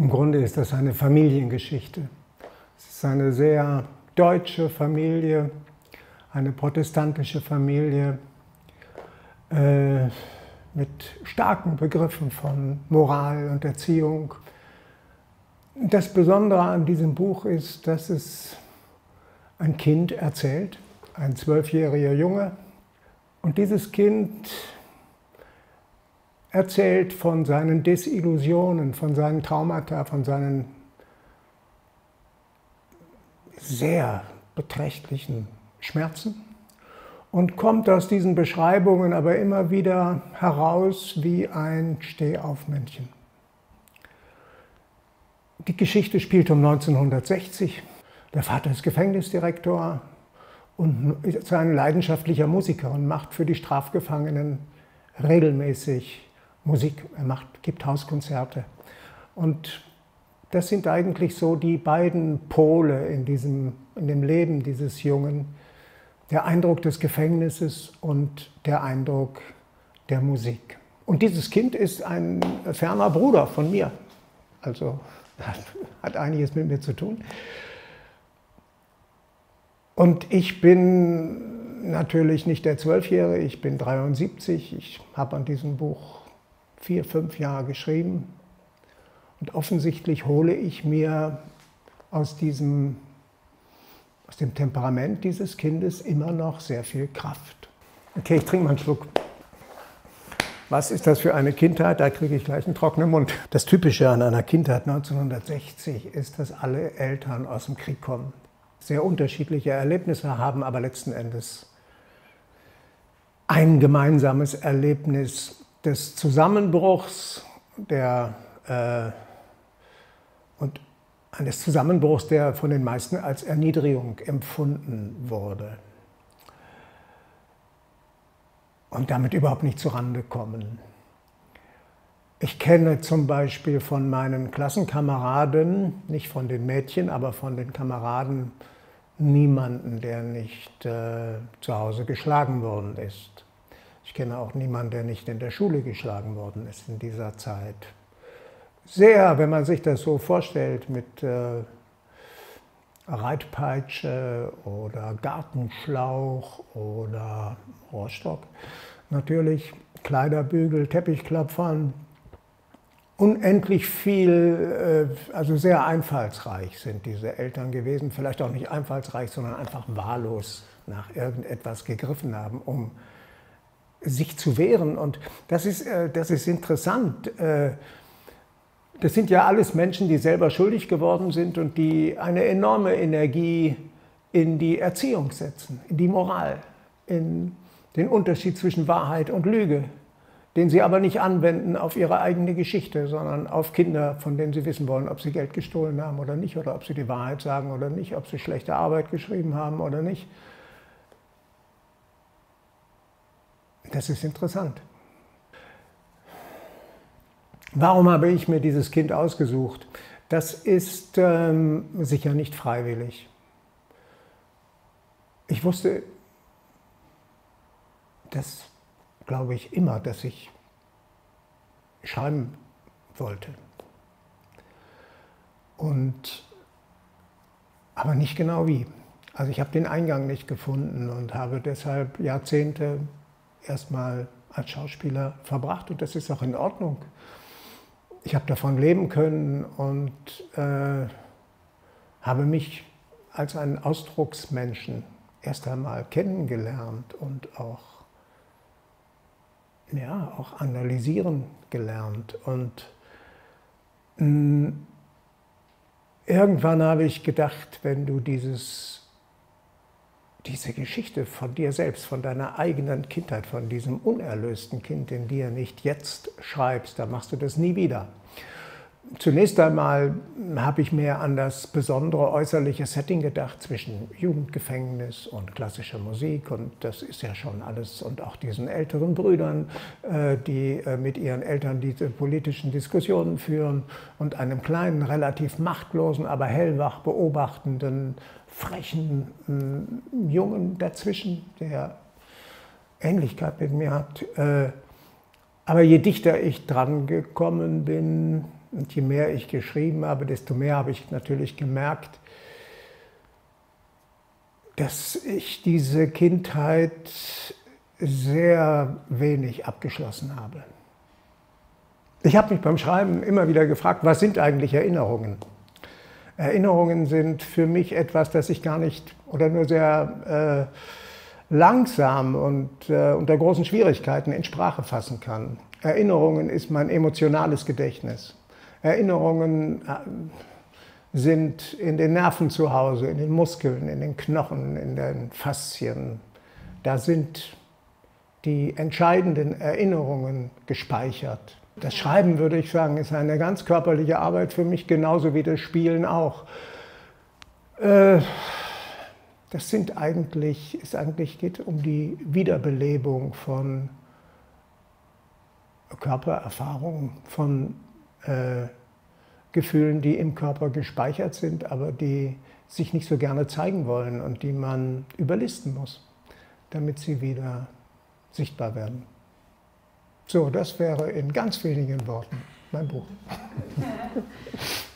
Im Grunde ist das eine Familiengeschichte. Es ist eine sehr deutsche Familie, eine protestantische Familie äh, mit starken Begriffen von Moral und Erziehung. Das Besondere an diesem Buch ist, dass es ein Kind erzählt, ein zwölfjähriger Junge. Und dieses Kind erzählt von seinen Desillusionen, von seinen Traumata, von seinen sehr beträchtlichen Schmerzen und kommt aus diesen Beschreibungen aber immer wieder heraus wie ein Stehaufmännchen. Die Geschichte spielt um 1960. Der Vater ist Gefängnisdirektor und ist ein leidenschaftlicher Musiker und macht für die Strafgefangenen regelmäßig Musik. Er macht, gibt Hauskonzerte. Und das sind eigentlich so die beiden Pole in, diesem, in dem Leben dieses Jungen. Der Eindruck des Gefängnisses und der Eindruck der Musik. Und dieses Kind ist ein ferner Bruder von mir. Also hat einiges mit mir zu tun. Und ich bin natürlich nicht der Zwölfjährige, ich bin 73. Ich habe an diesem Buch vier, fünf Jahre geschrieben. Und offensichtlich hole ich mir aus, diesem, aus dem Temperament dieses Kindes immer noch sehr viel Kraft. Okay, ich trinke mal einen Schluck. Was ist das für eine Kindheit? Da kriege ich gleich einen trockenen Mund. Das Typische an einer Kindheit 1960 ist, dass alle Eltern aus dem Krieg kommen. Sehr unterschiedliche Erlebnisse haben, aber letzten Endes ein gemeinsames Erlebnis des Zusammenbruchs der, äh, und eines Zusammenbruchs, der von den meisten als Erniedrigung empfunden wurde und damit überhaupt nicht zurande kommen. Ich kenne zum Beispiel von meinen Klassenkameraden, nicht von den Mädchen, aber von den Kameraden, niemanden, der nicht äh, zu Hause geschlagen worden ist. Ich kenne auch niemanden, der nicht in der Schule geschlagen worden ist in dieser Zeit. Sehr, wenn man sich das so vorstellt, mit äh, Reitpeitsche oder Gartenschlauch oder Rohrstock. Natürlich Kleiderbügel, Teppichklopfern, unendlich viel, äh, also sehr einfallsreich sind diese Eltern gewesen. Vielleicht auch nicht einfallsreich, sondern einfach wahllos nach irgendetwas gegriffen haben, um sich zu wehren. Und das ist, äh, das ist interessant. Äh, das sind ja alles Menschen, die selber schuldig geworden sind und die eine enorme Energie in die Erziehung setzen, in die Moral, in den Unterschied zwischen Wahrheit und Lüge, den sie aber nicht anwenden auf ihre eigene Geschichte, sondern auf Kinder, von denen sie wissen wollen, ob sie Geld gestohlen haben oder nicht, oder ob sie die Wahrheit sagen oder nicht, ob sie schlechte Arbeit geschrieben haben oder nicht. Das ist interessant. Warum habe ich mir dieses Kind ausgesucht? Das ist ähm, sicher nicht freiwillig. Ich wusste, das glaube ich immer, dass ich schreiben wollte. Und, aber nicht genau wie. Also ich habe den Eingang nicht gefunden und habe deshalb Jahrzehnte erstmal als Schauspieler verbracht und das ist auch in Ordnung ich habe davon leben können und äh, habe mich als einen Ausdrucksmenschen erst einmal kennengelernt und auch, ja, auch analysieren gelernt. Und mh, hm, irgendwann habe ich gedacht, wenn du dieses diese Geschichte von dir selbst, von deiner eigenen Kindheit, von diesem unerlösten Kind in dir nicht jetzt schreibst, dann machst du das nie wieder. Zunächst einmal habe ich mehr an das besondere äußerliche Setting gedacht zwischen Jugendgefängnis und klassischer Musik und das ist ja schon alles und auch diesen älteren Brüdern, äh, die äh, mit ihren Eltern diese politischen Diskussionen führen und einem kleinen, relativ machtlosen, aber hellwach beobachtenden frechen äh, Jungen dazwischen, der Ähnlichkeit mit mir hat. Äh, aber je dichter ich dran gekommen bin, Und je mehr ich geschrieben habe, desto mehr habe ich natürlich gemerkt, dass ich diese Kindheit sehr wenig abgeschlossen habe. Ich habe mich beim Schreiben immer wieder gefragt, was sind eigentlich Erinnerungen? Erinnerungen sind für mich etwas, das ich gar nicht oder nur sehr äh, langsam und äh, unter großen Schwierigkeiten in Sprache fassen kann. Erinnerungen ist mein emotionales Gedächtnis. Erinnerungen äh, sind in den Nerven zu Hause, in den Muskeln, in den Knochen, in den Faszien. Da sind die entscheidenden Erinnerungen gespeichert. Das Schreiben, würde ich sagen, ist eine ganz körperliche Arbeit für mich, genauso wie das Spielen auch. Äh, das sind eigentlich, es eigentlich geht um die Wiederbelebung von Körpererfahrungen, von äh, Gefühlen, die im Körper gespeichert sind, aber die sich nicht so gerne zeigen wollen und die man überlisten muss, damit sie wieder sichtbar werden. So, das wäre in ganz wenigen Worten mein Buch.